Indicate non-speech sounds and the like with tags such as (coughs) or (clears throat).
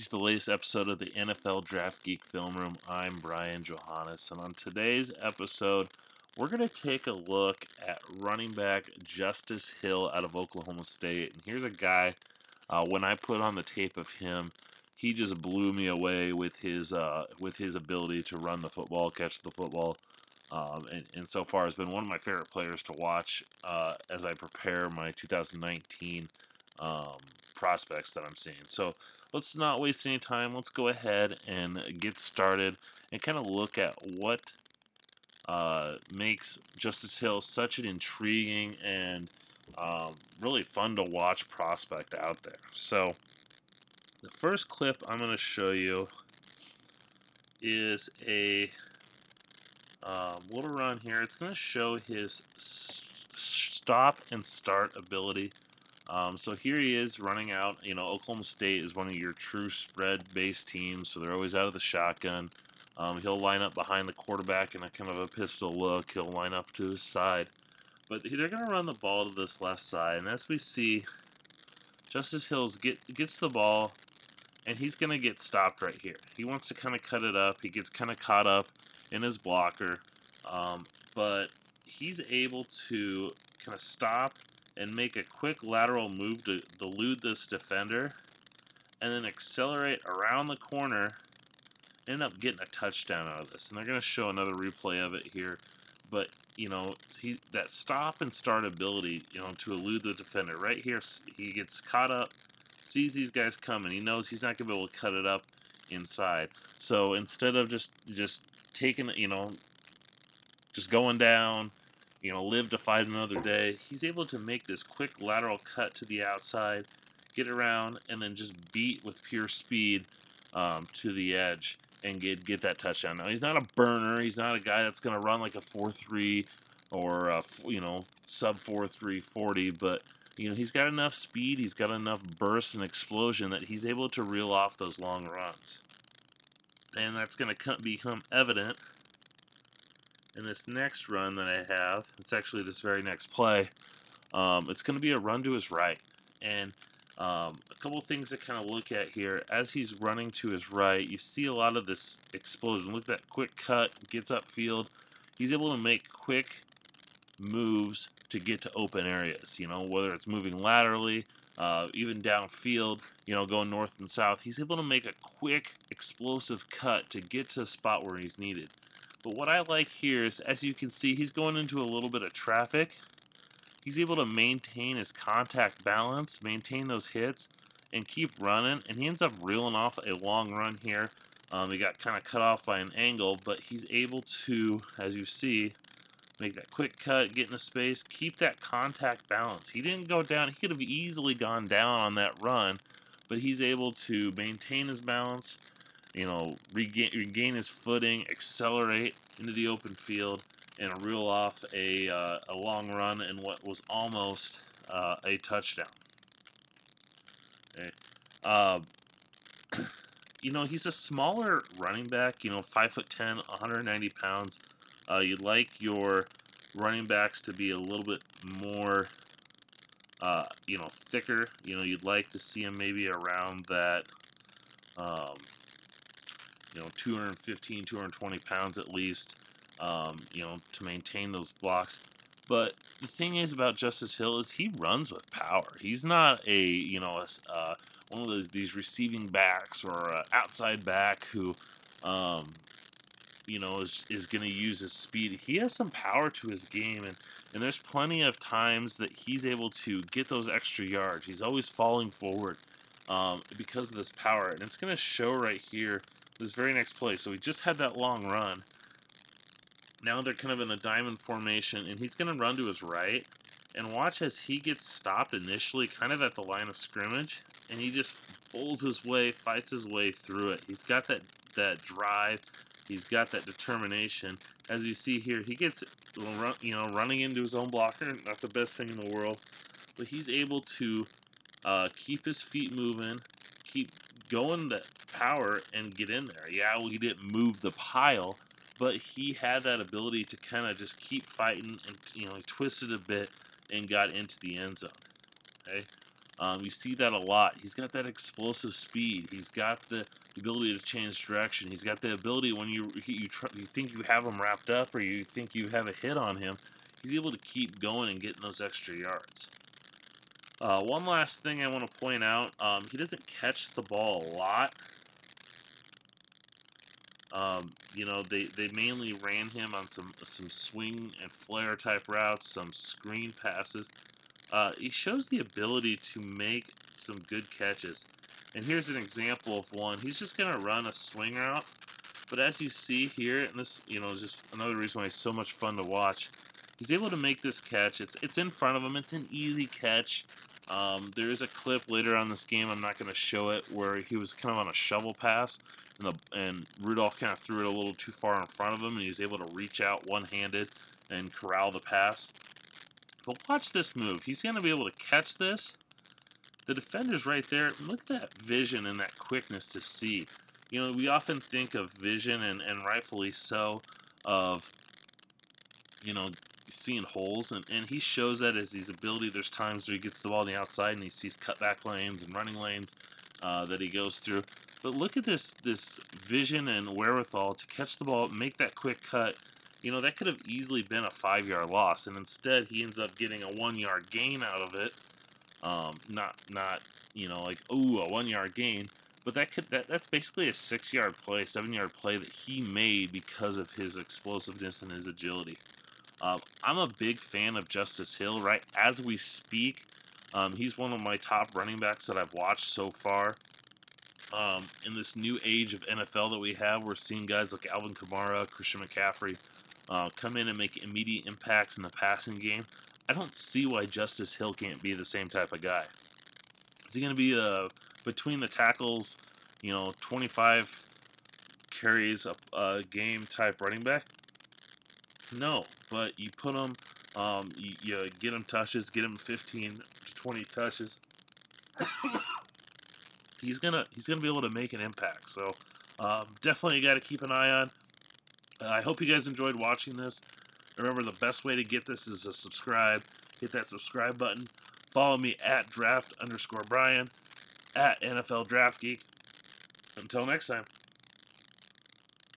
It's the latest episode of the NFL Draft Geek Film Room. I'm Brian Johannes, and on today's episode, we're going to take a look at running back Justice Hill out of Oklahoma State. And here's a guy, uh, when I put on the tape of him, he just blew me away with his uh, with his ability to run the football, catch the football, um, and, and, so far has been one of my favorite players to watch uh, as I prepare my 2019 um, prospects that I'm seeing. So let's not waste any time. Let's go ahead and get started and kind of look at what uh, makes Justice Hill such an intriguing and um, really fun to watch prospect out there. So the first clip I'm going to show you is a um, little run here. It's going to show his stop and start ability. Um, so here he is running out. You know, Oklahoma State is one of your true spread-based teams, so they're always out of the shotgun. Um, he'll line up behind the quarterback in a kind of a pistol look. He'll line up to his side. But they're going to run the ball to this left side. And as we see, Justice Hills get, gets the ball, and he's going to get stopped right here. He wants to kind of cut it up. He gets kind of caught up in his blocker. Um, but he's able to kind of stop and make a quick lateral move to elude this defender and then accelerate around the corner end up getting a touchdown out of this. And they're going to show another replay of it here. But you know he that stop and start ability you know to elude the defender. Right here he gets caught up sees these guys coming. He knows he's not going to be able to cut it up inside. So instead of just just taking you know just going down you know, live to fight another day. He's able to make this quick lateral cut to the outside, get around, and then just beat with pure speed um, to the edge and get get that touchdown. Now he's not a burner. He's not a guy that's going to run like a four three or a, you know sub four three forty, but you know he's got enough speed. He's got enough burst and explosion that he's able to reel off those long runs, and that's going to become evident in this next run that I have, it's actually this very next play, um, it's going to be a run to his right. And um, a couple things to kind of look at here. As he's running to his right, you see a lot of this explosion. Look at that quick cut, gets upfield. He's able to make quick moves to get to open areas, you know, whether it's moving laterally, uh, even downfield, you know, going north and south. He's able to make a quick, explosive cut to get to the spot where he's needed. But what I like here is, as you can see, he's going into a little bit of traffic. He's able to maintain his contact balance, maintain those hits, and keep running. And he ends up reeling off a long run here. Um, he got kind of cut off by an angle, but he's able to, as you see, make that quick cut, get into space, keep that contact balance. He didn't go down. He could have easily gone down on that run, but he's able to maintain his balance you know, regain, regain his footing, accelerate into the open field, and reel off a, uh, a long run and what was almost uh, a touchdown. Okay. Uh, (clears throat) you know, he's a smaller running back, you know, 5'10, 190 pounds. Uh, you'd like your running backs to be a little bit more, uh, you know, thicker. You know, you'd like to see him maybe around that um, you know 215 220 pounds at least um, you know to maintain those blocks. But the thing is about Justice Hill is he runs with power. He's not a you know a, uh, one of those these receiving backs or outside back who um, you know is is going to use his speed. He has some power to his game and and there's plenty of times that he's able to get those extra yards. He's always falling forward um, because of this power. And it's going to show right here this very next play. So he just had that long run. Now they're kind of in a diamond formation, and he's going to run to his right. And watch as he gets stopped initially, kind of at the line of scrimmage, and he just pulls his way, fights his way through it. He's got that that drive. He's got that determination. As you see here, he gets, you know, running into his own blocker. Not the best thing in the world, but he's able to uh, keep his feet moving, keep going the power and get in there. Yeah, well, he didn't move the pile, but he had that ability to kind of just keep fighting and you know he twisted a bit and got into the end zone. Okay, Um, you see that a lot. He's got that explosive speed. He's got the ability to change direction. He's got the ability when you you, try, you think you have him wrapped up or you think you have a hit on him, he's able to keep going and getting those extra yards. Uh, one last thing I want to point out, um, he doesn't catch the ball a lot. Um, you know, they, they mainly ran him on some some swing and flare type routes, some screen passes. Uh, he shows the ability to make some good catches. And here's an example of one. He's just going to run a swing route. But as you see here, and this, you know, is just another reason why he's so much fun to watch. He's able to make this catch. It's it's in front of him. It's an easy catch. Um, there is a clip later on this game. I'm not going to show it where he was kind of on a shovel pass, and the and Rudolph kind of threw it a little too far in front of him, and he's able to reach out one-handed and corral the pass. But watch this move. He's going to be able to catch this. The defender's right there. Look at that vision and that quickness to see. You know, we often think of vision, and, and rightfully so, of, you know, seeing holes, and, and he shows that as his ability. There's times where he gets the ball on the outside and he sees cutback lanes and running lanes uh, that he goes through. But look at this this vision and wherewithal to catch the ball, make that quick cut. You know that could have easily been a five yard loss, and instead he ends up getting a one yard gain out of it. Um, not not you know like ooh a one yard gain, but that could that, that's basically a six yard play, seven yard play that he made because of his explosiveness and his agility. Um, I'm a big fan of Justice Hill. Right as we speak, um, he's one of my top running backs that I've watched so far. Um, in this new age of NFL that we have, we're seeing guys like Alvin Kamara, Christian McCaffrey uh, come in and make immediate impacts in the passing game. I don't see why Justice Hill can't be the same type of guy. Is he going to be a between the tackles, you know, 25 carries a, a game type running back? No, but you put him, um, you, you get him touches, get him 15 to 20 touches. (coughs) he's gonna he's gonna be able to make an impact. So um, definitely you got to keep an eye on. Uh, I hope you guys enjoyed watching this. Remember, the best way to get this is to subscribe. Hit that subscribe button. Follow me at draft underscore Brian, at NFL Draft Geek. Until next time.